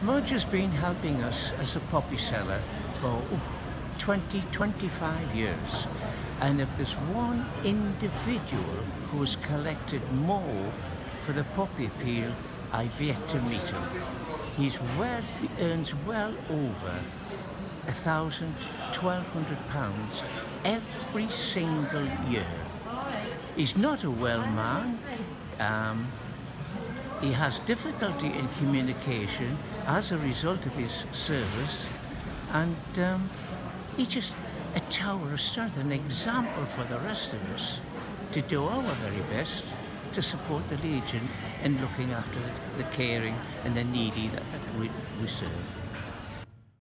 Smudge has been helping us as a poppy seller for 20, 25 years. And if there's one individual who has collected more for the poppy appeal, I've yet to meet him. He's well, he earns well over a thousand, twelve hundred pounds every single year. He's not a well man. Um, he has difficulty in communication as a result of his service, and um, he's just a tower of strength, an example for the rest of us to do our very best to support the Legion in looking after the caring and the needy that we, we serve.